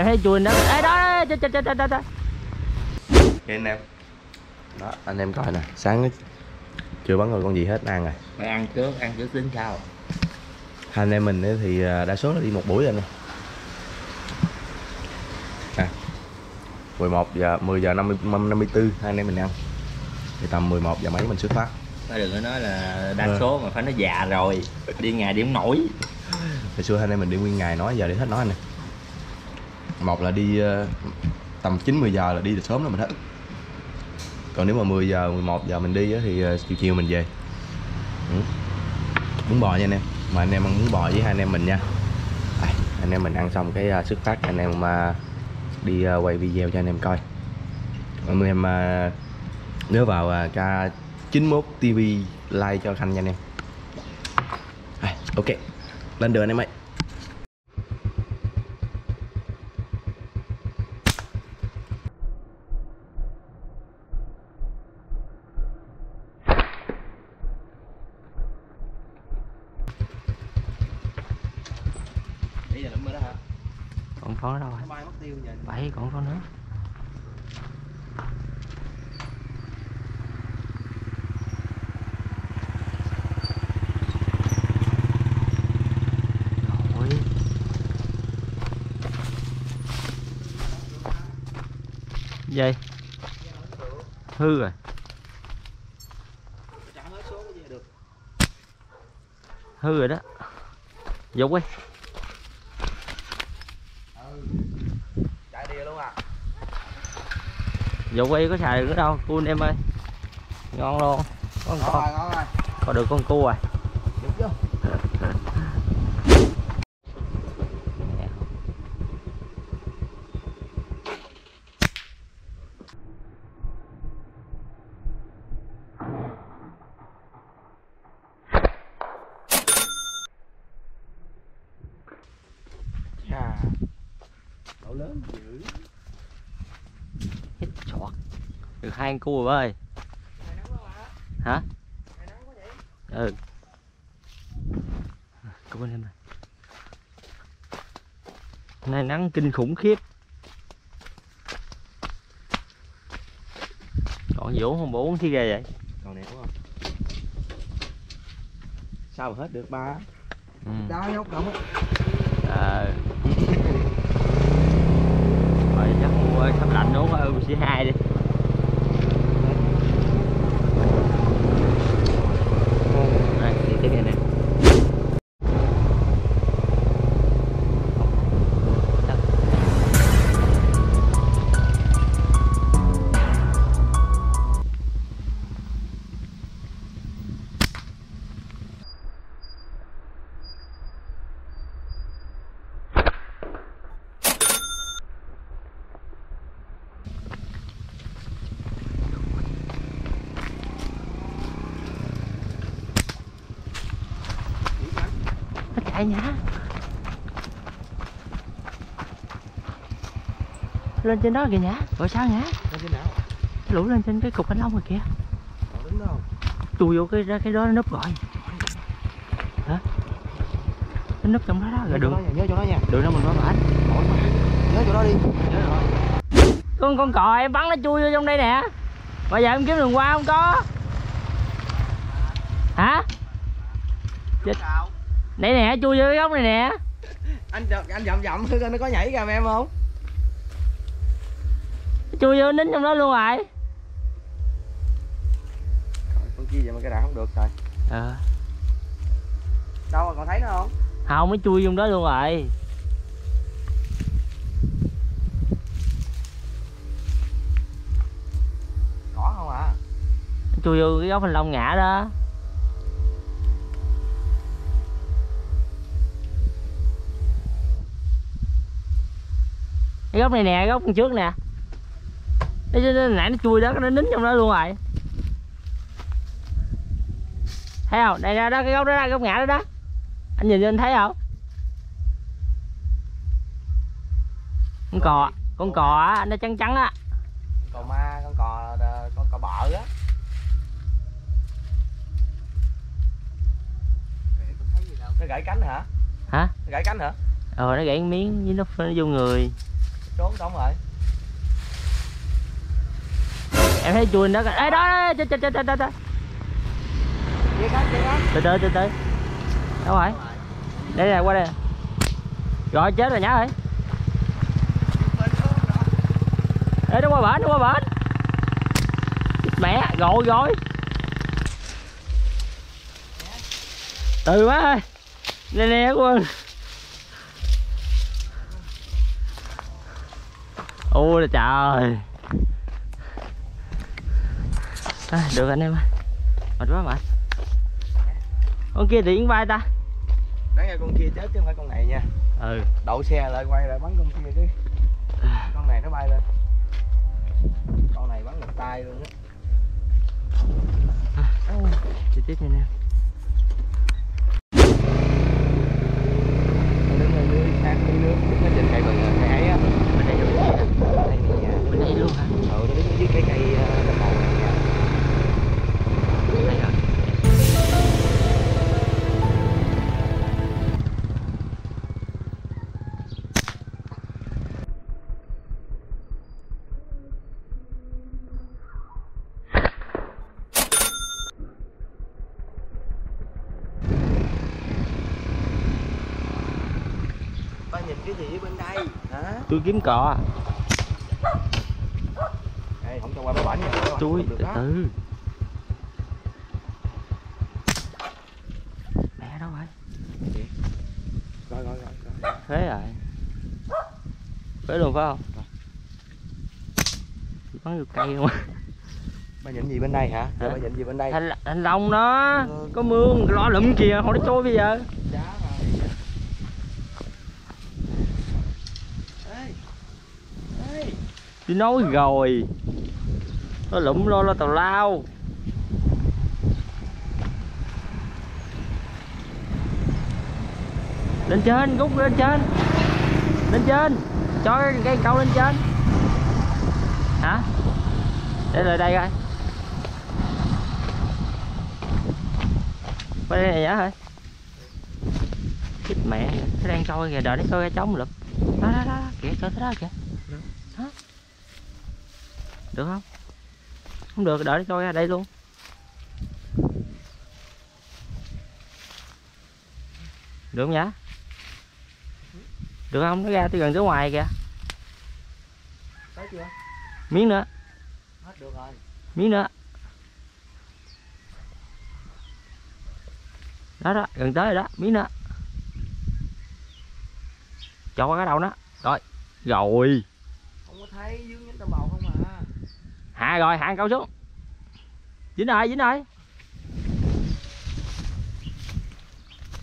em thấy chui đó Ê, đó chết chết chết chết Kìa anh em. Đó anh em coi nè. Sáng nó chưa bắn rồi con gì hết ăn rồi. Phải ăn trước ăn trước tính sau. Hai anh em mình ấy thì à, đa số là đi một buổi rồi nè à, 11 giờ 10 giờ 50, 54 hai anh em mình ăn. Thì tầm 11 giờ mấy mình xuất phát. Phải đừng có nói là đa Ừ. số mà phải nói già rồi. Đi ngày điểm nổi. Hồi xưa hai anh em mình đi nguyên ngày nói giờ để hết nói nè một là đi ờ, tầm 9 10 giờ là đi được sớm rồi mình hết còn nếu mà 10 giờ 11 giờ mình đi á, thì ờ, chiều chiều mình về. Ừ. bún bò nha anh em. Mà anh em ăn bún bò với hai anh em mình nha. À, anh em mình ăn xong cái ờ, uh, xuất phát anh em uh, đi uh, quay video cho anh em coi. Anh em uh, nhớ vào uh, K91 TV like cho Khanh nha anh em. À, ok. Lên đường anh em ơi bây giờ lụm rồi đó hả phó đâu rồi bảy còn phó nữa Rồi. Gì? Hư rồi. gì được Hư rồi đó. Dục đi. chạy đi luôn à Dục đi có xài được nữa đâu. Cua em ơi. Ngon luôn. Có con, con. ngon rồi Có được con cua rồi. được chưa Chà, độ lớn Được hai con cua rồi ơi. Hả? Ừ. Cua ơi. Hôm Nay nắng kinh khủng khiếp. Còn Vũ không bố uống thi ghê vậy? còn này đúng không sao mà hết được ba Ừ. đá nhóc á Ờ. Rồi chắc mua sắp lạnh uống ở UC2 đi. Nó chạy nhá. Lên trên đó kìa nhá. Rồi sao nhá? lên trên nào Lũ lên trên cái cục thanh long rồi kìa. không Chui vô cái ra cái đó nó núp rồi. Hả? Nó núp trong đó đó. Rồi đường nha nhớ chỗ đó nha đường đó mình có bển. nhớ chỗ đó đi nhớ rồi con con cò em bắn nó chui vô trong đây nè bây giờ em kiếm đường qua không có hả chết đây nè chui vô cái góc này nè. Anh anh vọng vọng thử coi nó có nhảy kìa em không? Chui vô nín trong đó luôn rồi. Con kia vậy mà cái đạn không được rồi ờ. Đâu mà còn thấy nó không? Không nó chui trong đó luôn rồi. Cỏ không à chui vô cái góc thanh long ngã đó cái góc này nè góc đằng trước nè. Nó, nó, nãy nó chui đó nó nín trong đó luôn rồi. Thấy không? Đây ra đó cái góc đó, đó góc ngã đó đó. Anh nhìn anh thấy không? Con cò con cò á nó trắng trắng á. Cò ma con cò con cò bợ á. Nó gãy cánh hả? Hả? Nó gãy cánh hả? Ờ nó gãy miếng với nó, nó vô người trốn xong rồi. Em thấy chui đó ê đó chết chết chết chết kia đó kia đó từ từ từ từ. Đâu rồi? Đây nè qua đây. Rồi chết rồi nhá ơi. Ê nó qua bển nó qua bển. Mẹ rồi rồi từ má ơi. Nè nè quân ôi trời à, được anh em ơi. Mệt quá mệt con kia thì bay ta. Đáng ra con kia chết chứ không phải con này nha. Ừ. Đậu xe lại quay lại bắn con kia chứ. Con này nó bay lên. Con này bắn được tay luôn á. Chi tiết nha nè đứng ở dưới sát dưới nước ở trên cây bừng tôi kiếm cọ Ê, không cho qua bãi bển nha. Từ từ. Mẹ đâu rồi? Rồi rồi rồi rồi. Thế rồi thế luôn phải không? Bắn được cây không? Ba nhìn gì bên đây hả? Hả? ba nhìn gì bên đây? Thành thành lòng đó. Có mương lo lụm kìa không nó trôi bây giờ. Đá rồi. Ê. Ê tôi nói rồi. Nó lụm lo lo tào lao. Lên trên rút lên trên. Lên trên. Cho cái cây câu lên trên. Hả? Để lại đây coi. Qua đây này nhá thôi chết mẹ. Nó đang coi kìa, đợi nó coi cái trống lực đó đó đó kìa coi cái đó, kìa được không? Không được đợi coi ra đây luôn. Được không nhá? Được không? Nó ra tới gần tới ngoài kìa. Tới chưa? miếng nữa. Hết được rồi. miếng nữa. Đó đó gần tới rồi đó miếng nữa. Cho qua cái đầu nó. Rồi rồi. Không có thấy dưới tao bầu không. Hạ rồi hạ câu xuống. Dính rồi dính rồi.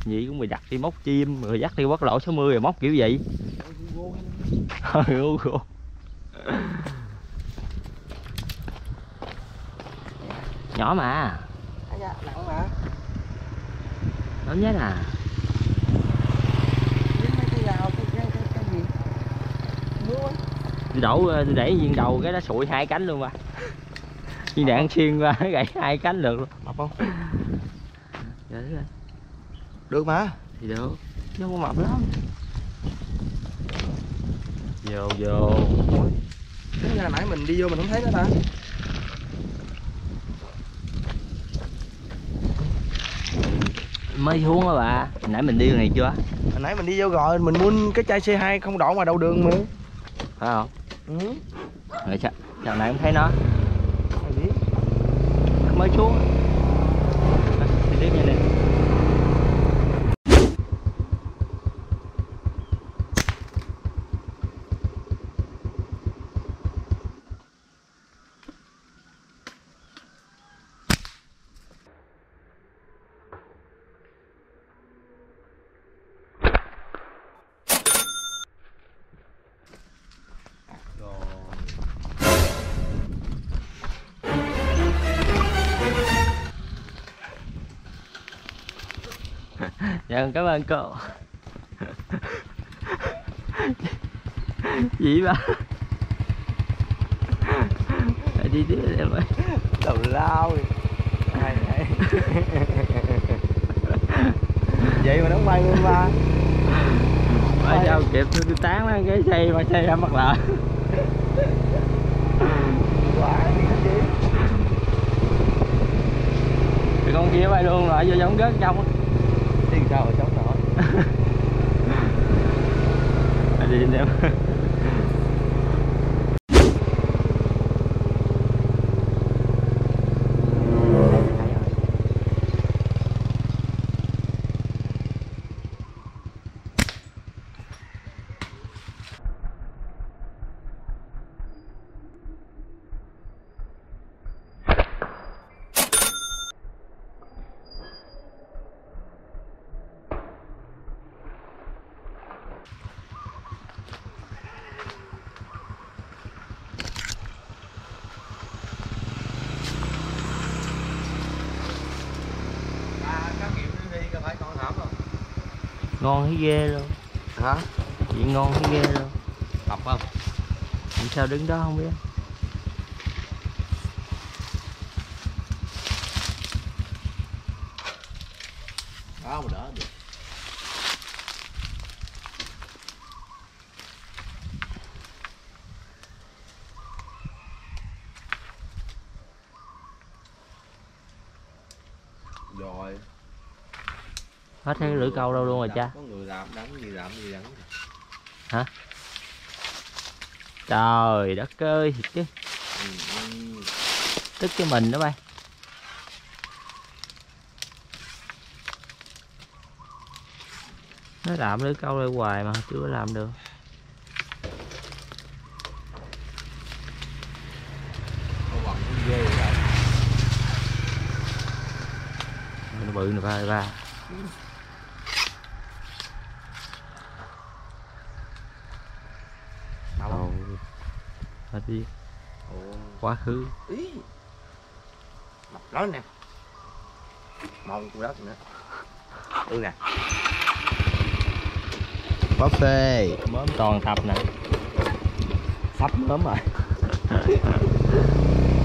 Vậy cũng bị đặt đi móc chim rồi dắt đi quốc lộ 60 rồi móc kiểu gì? Vô Ừ, ừ. nhỏ mà. Da, nặng mà. nhỏ nhất à. Gì? Tôi đổ tôi để viên đầu cái nó sụi hai cánh luôn mà viên đạn xuyên qua nó gãy hai cánh được luôn Mập không? Dạ, rồi. Được mà. thì được chứ không mập lắm vô vô Cái nhà nãy mình đi vô mình không thấy nó ta. mới xuống á bà nãy mình đi này chưa Hồi nãy mình đi vô rồi, mình mua cái chai C2 không đổ ngoài đầu đường mà. phải không Ừ. rồi sao sao nãy không thấy nó mới xuống. Dạ cảm ơn cô. Gì ba. Đi đi em ơi. Đầu lao. Hay hay. vậy mà nó bay luôn ba. Ở sao kịp tôi, tán lên cái xe mà xe ra mặt lợ Thì con kia bay luôn rồi vô giống rớt trong tình sao ở trong đó đi em Các kiểu đi có phải con hổm không? Ngon thấy ghê luôn Hả? Chị ngon thấy ghê luôn Tập không? Làm sao đứng đó không biết Đó mà đỡ được Rồi Hết thấy lưỡi câu đâu luôn rồi cha. Có người làm đánh gì làm gì đánh Trời đất ơi thiệt chứ. Ừ. Tức cái mình đó bay Nó làm lưỡi câu đây hoài mà chưa làm được. Nó bự nè ba ba Đâu Ồ, Ồ. quá khứ Ý. Mập lớn nè. Mông của đất nữa Ừ nè. Buffet mớm toàn tập nè. Sắp mớm rồi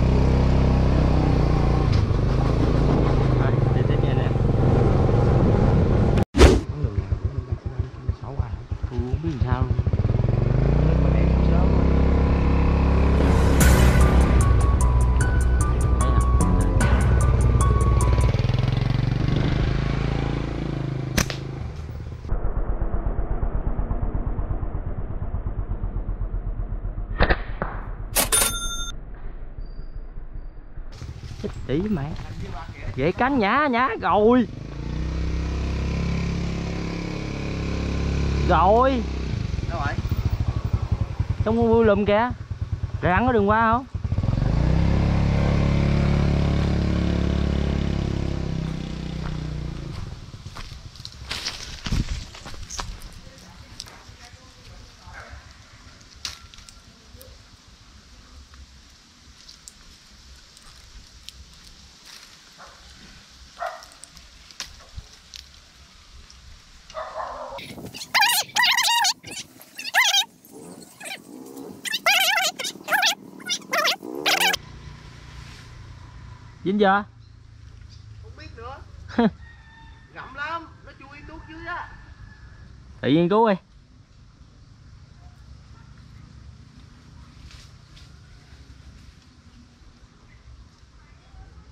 chết tí mẹ. Vậy cánh nhá nhá rồi. Rồi. Đâu rồi? trong con mưa lùm kìa. Rắn có đường qua không dính chưa Không biết nữa. Ngậm lắm Nó chui tuốt dưới á. Tự nhiên cứu đi.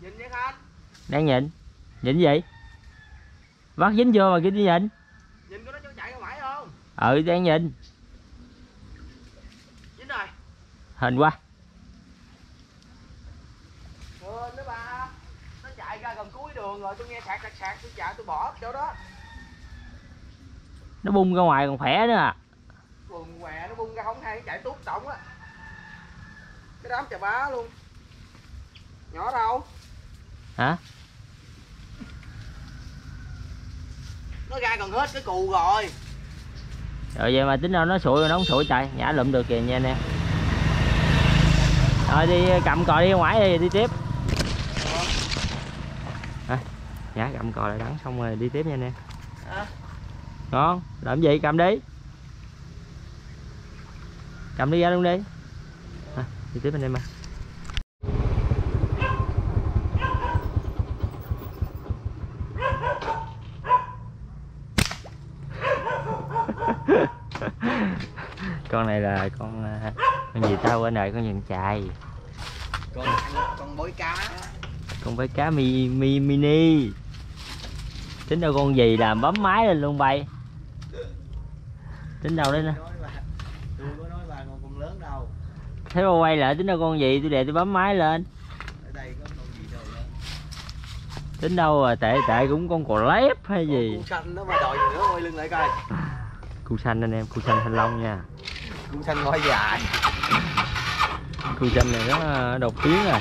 Nhìn vậy Khanh? Đang nhịn nhịn gì? Vắt dính chưa mà kia đi nhịn Nhìn có nó chạy ra ngoài không? ừ đang nhìn. Dính rồi. Hình quá Ừ nữa bà Nó chạy ra gần cuối đường rồi tôi nghe sạc sạc sạc tôi chạy tôi bỏ chỗ đó. Nó bung ra ngoài còn khỏe nữa à. Quần què nó bung ra không hay chạy tuốt tổng á. Cái đám chà bá luôn. Nhỏ đâu? Hả? Nó ra gần hết cái cù rồi. Rồi vậy mà tính đâu nó sụi nó không sụi chạy nhả lụm được kìa nha anh em. Rồi đi cầm cò đi ngoài đi, đi tiếp à, nhả cầm cò lại đắng xong rồi đi tiếp nha anh em. À, ngon. Làm gì? Cầm đi. Cầm đi ra luôn đi. À, đi tiếp anh em à con này là con à, con gì tao quên rồi con nhìn chạy con con bối cá. Con với cá mi mi mini tính đâu con gì làm bấm máy lên luôn bay. Tính đâu đấy nè. Thấy bà. Quay lại tính đâu con gì? Tôi để tôi bấm máy lên. Tính đâu à tệ tệ cũng con cò lép hay gì? Cu xanh đó mà đòi gì nữa quay lưng lại coi. Cu xanh anh em cu xanh thanh long nha. Cu xanh ngói dài. Cu xanh này nó đột tiếng rồi.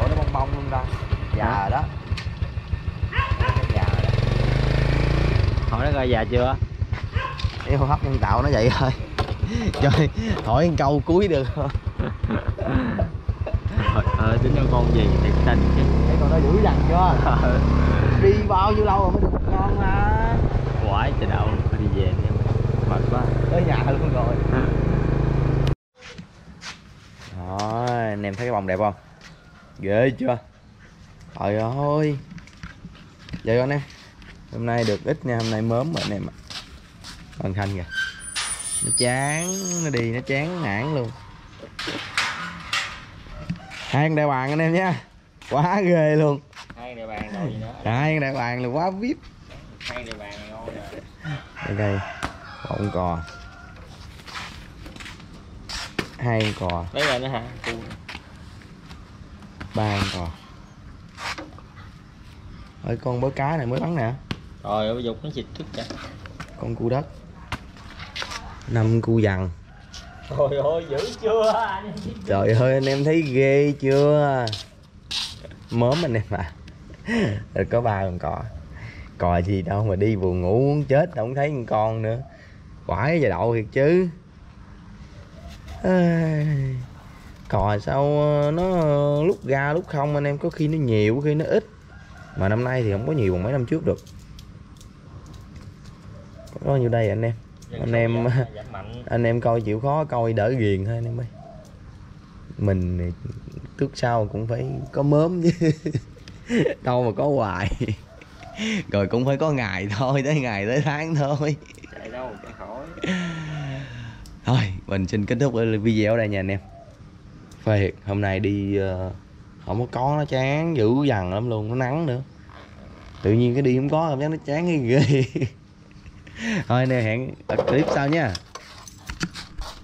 Ủa nó bong bong luôn ta. Già rồi đó Nó già rồi đó hỏi nó coi già chưa? Cái hô hấp nhân tạo nó vậy thôi. Trời hỏi một câu cuối được. Không ờ tính đâu con gì thiệt tình chứ. Thấy con nó dữ dằn chưa? Đi bao nhiêu lâu rồi mới được một con mà? Quải trời phải đi về em mệt quá. Tới nhà luôn rồi. Đó anh em thấy cái bông đẹp không? Ghê chưa? Trời ơi. Vậy con em hôm nay được ít nha hôm nay mớm rồi anh em ạ. Còn thanh kìa. Nó chán nó đi nó chán nản luôn. Hai con đại hoàng anh em nha. Quá ghê luôn. Hai địa bàn đâu gì nữa? Hai con đại hoàng là quá vip. Hai địa bàn ngon rồi. Đây con cò. Hai con cò. Lấy rồi nữa hả? Ba cò. Ôi con bớ cá này mới bắn nè rồi ơi dục nó xịt thức kìa. Con cu đất. Năm cu dằn. Trời ơi dữ chưa? Anh em biết trời ơi anh em thấy ghê chưa? Mớm anh em à rồi có ba con cò. Cò gì đâu mà đi buồn ngủ muốn chết không thấy con con nữa. Quải và đậu thiệt chứ. Cò sao ờ, nó lúc ra lúc không anh em có khi nó nhiều có khi nó ít. Mà năm nay thì không có nhiều bằng mấy năm trước được có nhiêu đây anh em? Anh em- giảm mạnh. anh em coi chịu khó coi đỡ ghiền thôi anh em ơi. Mình trước sau cũng phải có mớm chứ. Đâu mà có hoài. Rồi cũng phải có ngày thôi tới ngày tới tháng thôi. Chạy đâu chạy khỏi. Thôi mình xin kết thúc video ở đây nha anh em. Phê thiệt hôm nay đi ờ, không có có nó chán dữ dằn lắm luôn nó nắng nữa. Tự nhiên cái đi không có cảm giác nó chán ghê thôi nè hẹn clip sau nha.